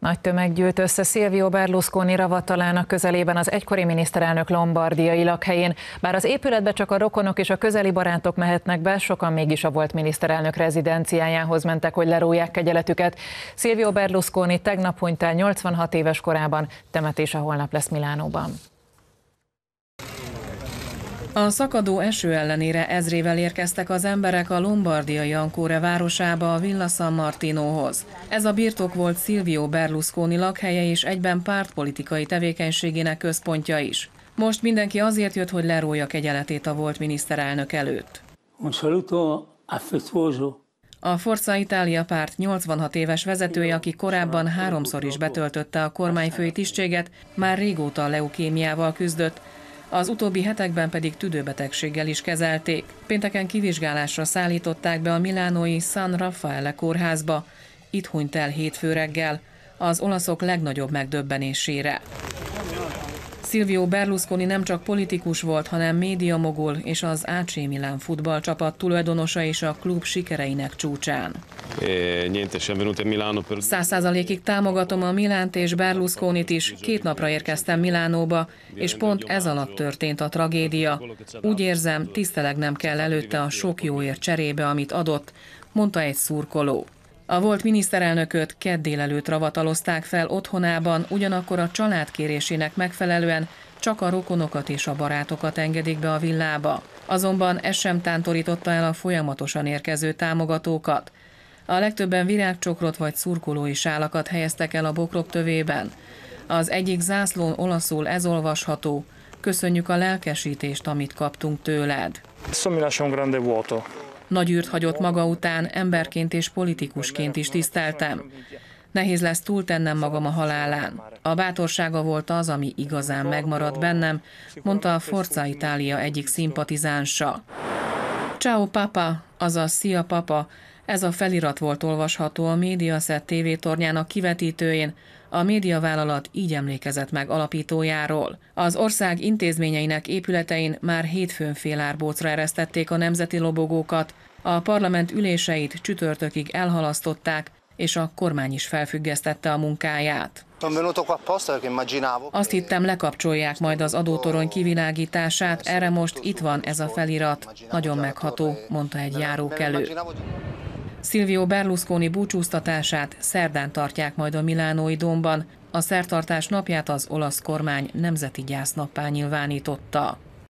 Nagy tömeg gyűlt össze Silvio Berlusconi ravatalának közelében az egykori miniszterelnök lombardiai lakhelyén. Bár az épületbe csak a rokonok és a közeli barátok mehetnek be, sokan mégis a volt miniszterelnök rezidenciájához mentek, hogy lerújják kegyeletüket. Silvio Berlusconi tegnap hunyt el 86 éves korában, temetése holnap lesz Milánóban. A szakadó eső ellenére ezrével érkeztek az emberek a lombardiai Ancóre városába a Villa San Martinohoz. Ez a birtok volt Silvio Berlusconi lakhelye és egyben pártpolitikai tevékenységének központja is. Most mindenki azért jött, hogy lerója kegyeletét a volt miniszterelnök előtt. Un saluto affettuoso a Forza Italia párt 86 éves vezetője, aki korábban háromszor is betöltötte a kormányfői tisztséget, már régóta leukémiával küzdött, az utóbbi hetekben pedig tüdőbetegséggel is kezelték. Pénteken kivizsgálásra szállították be a milánói San Raffaele kórházba. Itt hunyt el hétfő reggel, az olaszok legnagyobb megdöbbenésére. Silvio Berlusconi nem csak politikus volt, hanem médiamogul és az AC Milan futballcsapat tulajdonosa és a klub sikereinek csúcsán. E, Száz százalékig támogatom a Milánt és Berlusconit is. Két napra érkeztem Milánóba, és pont ez alatt történt a tragédia. Úgy érzem, tisztelegnem kell előtte a sok jóért cserébe, amit adott, mondta egy szurkoló. A volt miniszterelnököt kedd délelőtt ravatalozták fel otthonában, ugyanakkor a család kérésének megfelelően csak a rokonokat és a barátokat engedik be a villába. Azonban ez sem tántorította el a folyamatosan érkező támogatókat. A legtöbben virágcsokrot vagy szurkolói sálakat helyeztek el a bokrok tövében. Az egyik zászlón olaszul ez olvasható, köszönjük a lelkesítést, amit kaptunk tőled. grande vuoto. Nagy űrt hagyott maga után, emberként és politikusként is tiszteltem. Nehéz lesz túltennem magam a halálán. A bátorsága volt az, ami igazán megmaradt bennem, mondta a Forza Itália egyik szimpatizánsa. Ciao papa, azaz szia papa, ez a felirat volt olvasható a Mediaset TV tornyának kivetítőjén, a médiavállalat így emlékezett meg alapítójáról. Az ország intézményeinek épületein már hétfőn félárbócra eresztették a nemzeti lobogókat, a parlament üléseit csütörtökig elhalasztották, és a kormány is felfüggesztette a munkáját. Azt hittem, lekapcsolják majd az adótorony kivilágítását, erre most itt van ez a felirat. Nagyon megható, mondta egy járókelő. Silvio Berlusconi búcsúztatását szerdán tartják majd a Milánói domban. A szertartás napját az olasz kormány nemzeti gyásznappá nyilvánította.